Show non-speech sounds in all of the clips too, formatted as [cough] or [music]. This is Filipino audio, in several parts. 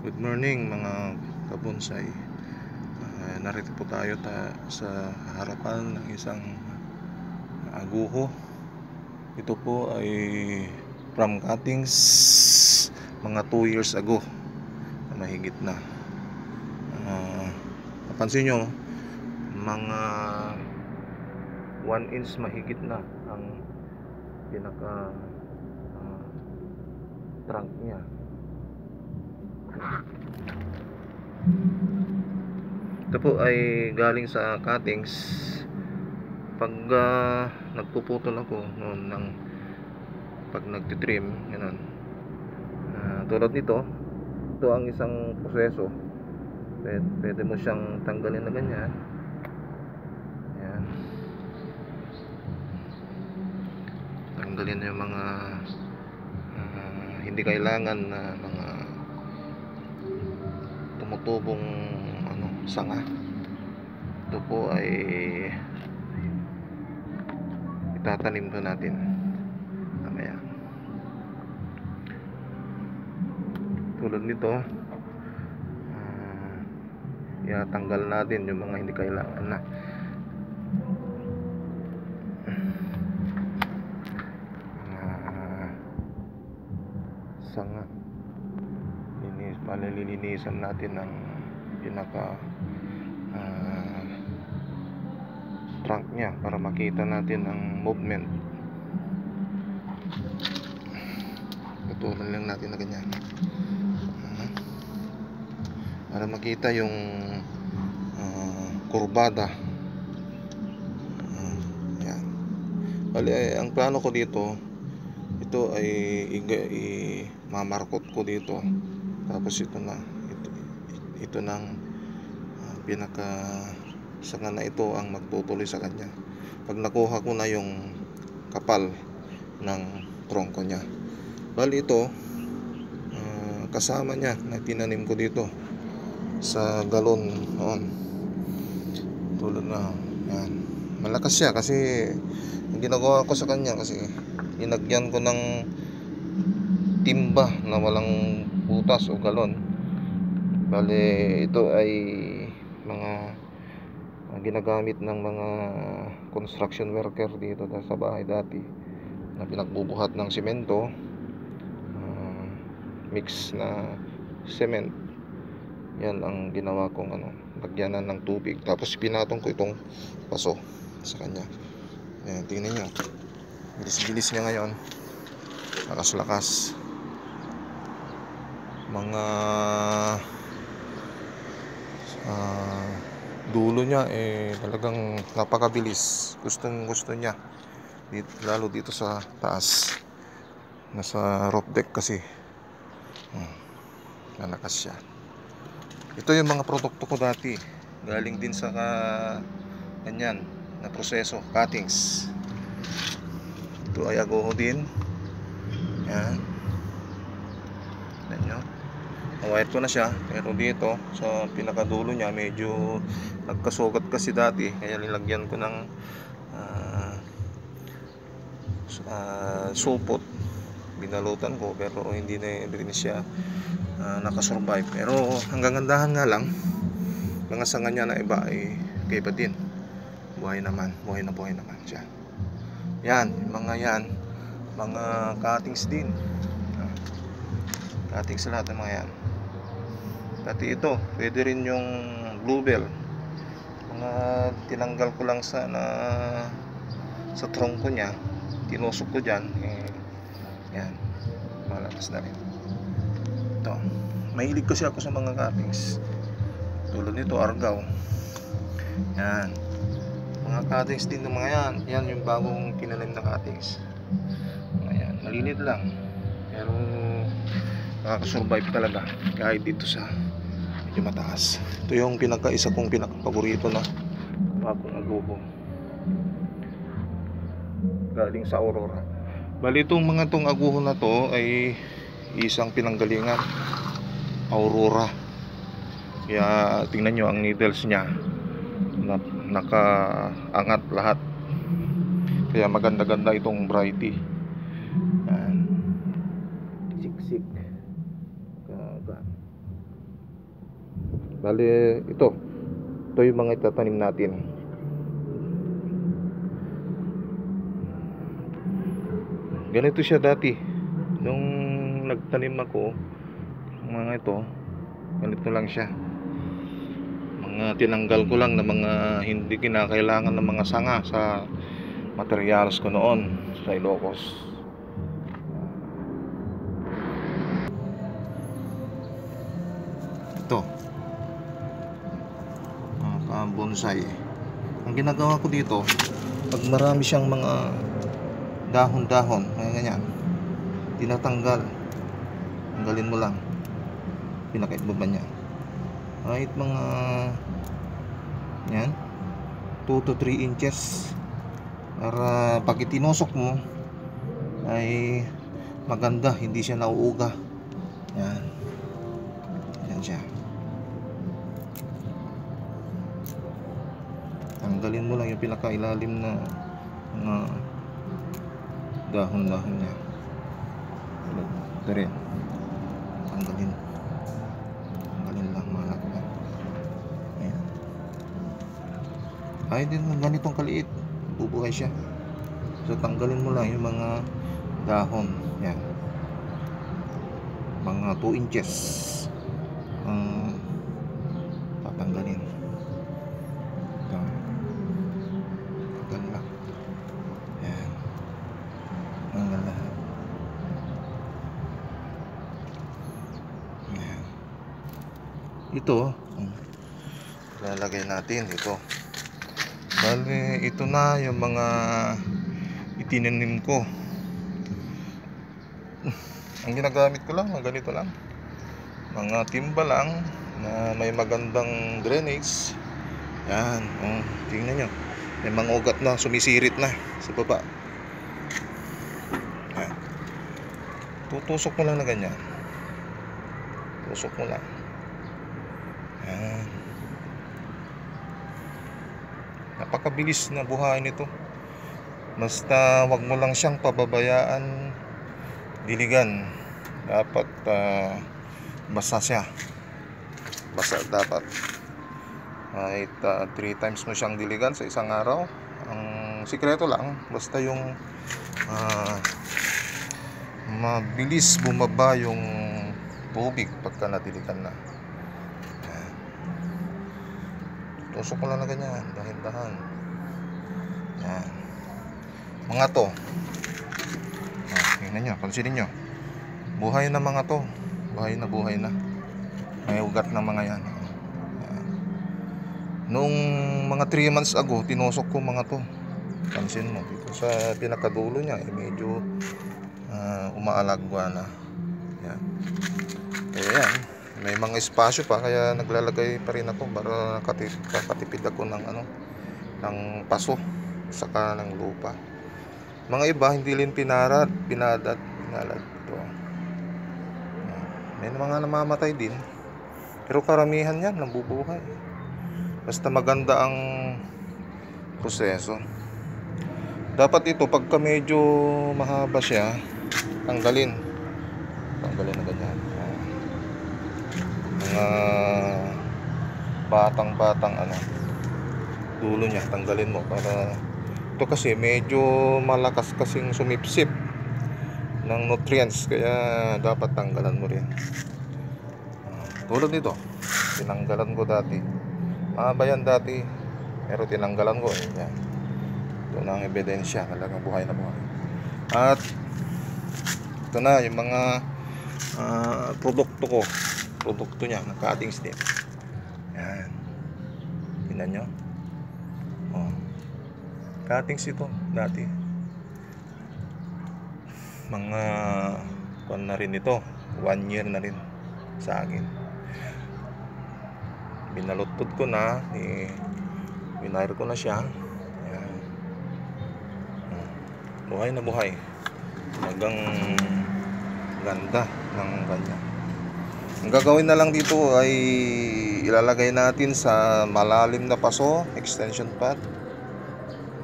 Good morning mga kabonsay. Ah, narito po tayo ta sa harapan ng isang aguho. Ito po ay from cuttings mga 2 years ago. Mahigit na. Ah, napansin nyo, mga 1 inch mahigit na ang pinaka ah, trunk niya. Ito po ay galing sa cuttings. Pag ah, nagpuputol ako noon ng pag nagtitrim, ganun. Ah, tulad nito, ito ang isang proseso. Pwede, pwede mo siyang tanggalin na ganyan. Ayan. Tanggalin yung mga ah, hindi kailangan na mga tumutubong ano, sanga. Ito po ay itatanim po natin mamaya. Tulad nito, ah, itatanggal natin yung mga hindi kailangan na. Ah, sanga linis, palilinisan natin ng pinaka ah, trunk niya para makita natin ang movement. Tutulan lang natin na ganyan. Ah, para makita yung ah, kurbada. Yan. Bali eh, ang plano ko dito ito ay iga, i, mamarkot ko dito tapos ito na ito, ito ng ah, pinaka sanga na ito ang magtutuloy sa kanya. Pag nakuha ko na yung kapal ng trongko niya. Bali ito ah, kasama niya na tinanim ko dito sa galon noon. Tulad na yan. Malakas siya kasi ang ginagawa ko sa kanya kasi inagyan ko ng timba na walang butas o galon. Bale ito ay mga uh, ginagamit ng mga construction worker dito sa bahay dati na pinagbubuhat ng simento ah, mix na cement. Yan ang ginawa kong ano lagyanan ng tubig. Tapos pinatong ko itong paso sa kanya. Ayan, tingnan nyo bilis-bilis niya ngayon. Lakas-lakas mga ah, dulo niya eh talagang napakabilis. Gustong gusto niya. Dito, lalo dito sa taas. Nasa roof deck kasi. Hmm, lalakas siya. Ito yung mga produkto ko dati. Galing din sa ka, ganyan na proseso cuttings. Ito ay agoho din. Yan Nawire ko na siya. Pero dito sa pinakadulo niya medyo nagkasugat kasi dati. Kaya nilagyan ko ng s- ah, supot. Binalutan ko pero hindi na rin siya ah, nakasurvive. Pero hanggang gandahan nga lang mga sanga niya na iba ay kaiba din. Buhay naman buhay na buhay naman siya. Yan mga yan mga cuttings din. Cuttings lahat ng mga yan Pati ito, pwede rin yung bluebell. Mga tinanggal ko lang sa na, sa trongko niya. Tinusok ko dyan. Eh, yan. Malakas na rin. Ito. Mahilig kasi ako sa mga cuttings. Tulad nito, argaw. Yan. Mga cuttings din ng mga yan. Yan yung bagong tinanim na cuttings. Mga yan. Malinit lang. Pero nakakasurvive talaga kahit dito sa medyo mataas. Ito yung pinaka-isa kong pinaka-paborito na bagong agogo. Galing sa Aurora. Bali itong mga tong aguho na to ay isang pinanggalingan. Aurora. Kaya tingnan nyo ang needles nya na, nakaangat lahat. Kaya maganda-ganda itong variety. Siksik. Kaga Bali, ito. Ito yung mga itatanim natin. Ganito siya dati. Nung nagtanim ako, mga ito, ganito lang siya. Mga tinanggal ko lang na mga hindi kinakailangan ng mga sanga sa materials ko noon sa Ilocos. Ito. Mga bonsai. Ang ginagawa ko dito, pag marami siyang mga dahon-dahon, mga ganyan, tinatanggal. Tanggalin mo lang. Pinakait mo ba niya? Kahit mga yan 2 to 3 inches para pag itinusok mo ay maganda, hindi siya nauuga. Yan. Yan siya. Tanggalin mo lang yung pinakailalim na mga dahon-dahon niya. Ito rin. Tanggalin. Tanggalin lang mga lakban. Ayan. Ay din ng ganitong kaliit. Bubuhay siya. So tanggalin mo lang yung mga dahon. Yan. Mga 2 inches. Ang tatanggalin. Ito. Tanggal lang. Yan. Tanggal lahat. Yan. Ito, oh. lalagay natin ito. Bali, ito na yung mga itinanim ko. Ang ginagamit ko lang, ganito lang. Mga timba lang na may magandang drainage. Yan, oh, tingnan nyo. May mga ugat na, sumisirit na sa baba. Yan. Tutusok mo lang na ganyan. Tusok mo lang. Yan. Napakabilis na buhayin nito. Basta wag mo lang siyang pababayaan diligan. Dapat ah, basa siya. Basa dapat. Kahit 3 times mo siyang diligan sa isang araw. Ang sikreto lang, basta yung ah, mabilis bumaba yung tubig pagka nadiligan na. Yan. Tusok ko lang na ganyan, dahan-dahan. Yan. Mga to. Ah, tingnan nyo, pansinin nyo. Buhay na mga to. Buhay na buhay na. May ugat na mga yan. Yan. Noong mga 3 months ago, tinusok ko mga to. Pansin mo, dito sa pinakadulo niya, eh, medyo ah, umaalagwa na. Yan. Kaya yan, may mga espasyo pa kaya naglalagay pa rin ako para nakatip, nakatipid ako ng ano ng paso saka ng lupa. Mga iba hindi rin pinarad, pinadat, pinalad ito. May mga namamatay din. Pero karamihan yan nabubuhay. Basta maganda ang proseso. Dapat ito pagka medyo mahaba siya, tanggalin. Tanggalin. Yan. Mga batang-batang ano dulo niya tanggalin mo para ito kasi medyo malakas kasing sumipsip ng nutrients kaya dapat tanggalan mo rin Ah, tulad nito tinanggalan ko dati mahaba yan dati pero tinanggalan ko eh. yan. ito na ang ebidensya talagang buhay na buhay at ito na yung mga ah, produkto ko produkto niya ng cutting stem yan. Tingnan nyo oh. cuttings ito dati. Mga kuan na rin ito. One year na rin sa akin. Binalutod ko na ni winire ko na siya. Yan. Buhay na buhay. Hanggang ganda ng kanya ang gagawin na lang dito ay ilalagay natin sa malalim na paso, extension pad.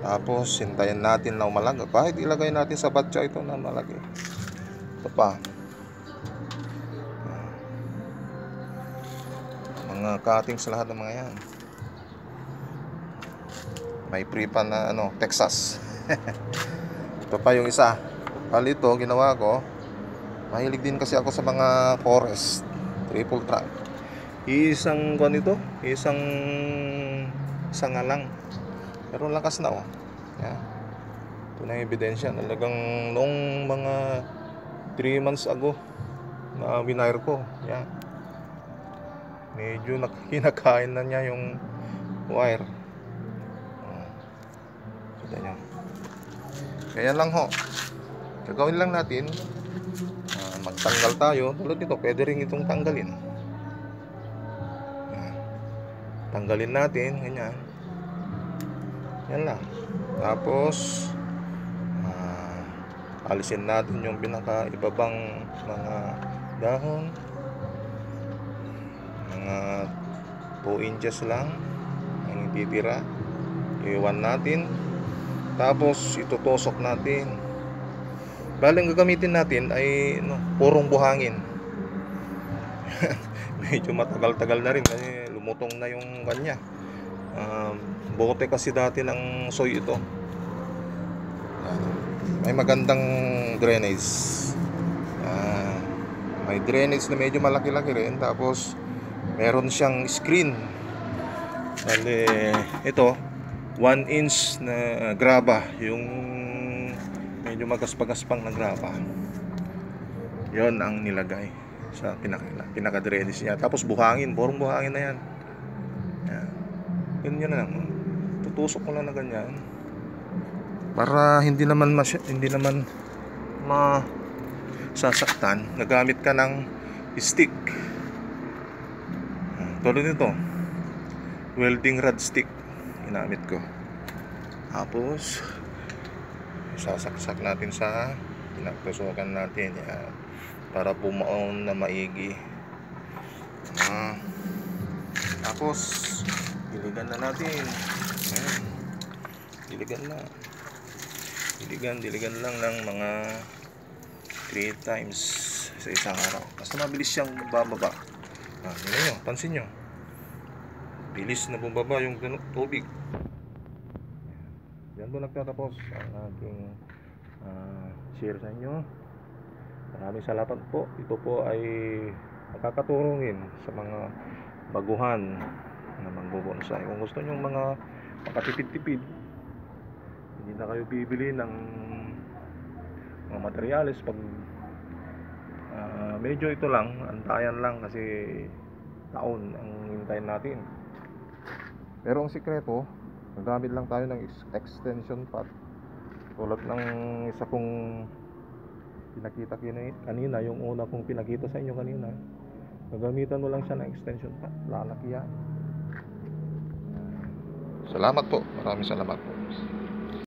Tapos hintayin natin na umalag. Kahit ilagay natin sa batya ito na malaki. Ito pa. Mga cuttings lahat ng mga yan may pre-pan na ano Texas [laughs] ito pa yung isa Bali ito ginawa ko mahilig din kasi ako sa mga forest triple track isang kuan ito isang isang lang pero lakas na oh. Yan. Ito na ebidensya. Talagang noong mga 3 months ago na winire ko yan. Medyo nak- [laughs] kinakain na niya yung wire. Oh. kaya lang ho. Gagawin lang natin magtanggal tayo. Tulad nito pwede rin itong tanggalin. Tanggalin natin ganyan. Yan lang. Tapos ah, alisin natin yung pinaka ibabang mga dahon. Mga 2 inches lang ang titira iwan natin. Tapos itutusok natin baling gagamitin natin ay no, purong buhangin. [laughs] Medyo matagal-tagal na rin kasi lumutong na yung kanya. Um, bote kasi dati ng soy ito. May magandang drainage. Ah, may drainage na medyo malaki-laki rin tapos meron siyang screen. Bale, ito 1 inch na graba yung medyo magaspa-gaspang na graba yon ang nilagay sa pinaka, pinaka drainage niya. Tapos buhangin, purong buhangin na yan. Yan. Yun yun lang. Tutusok mo lang na ganyan. Para hindi naman masya, hindi naman ma sasaktan. Nagamit ka ng stick. Ah, tulad nito. Welding rod stick. Ginamit ko. Tapos sasaksak natin sa pinagtusukan natin yan. Para bumaon na maigi. Ah. tapos diligan na natin. Ayan. diligan na. Diligan diligan lang ng mga 3 times sa isang araw. Basta mabilis siyang bababa ah, yun pansin nyo. Bilis na bumaba yung tubig yan po nagtatapos ang ating ah, share sa inyo. Maraming salamat po. Ito po ay makakatulongin sa mga baguhan na magbubonsai kung gusto nyo mga makatipid-tipid hindi na kayo bibili ng mga materyales. Pag ah, medyo ito lang antayan lang kasi taon ang hintayin natin. Pero ang sikreto nagamit lang tayo ng ex- extension pad. Tulad ng isa kong pinakita kanina yung una kong pinakita sa inyo kanina. Gagamitan mo lang siya ng extension pad. Lalaki yan. Salamat po. Maraming salamat po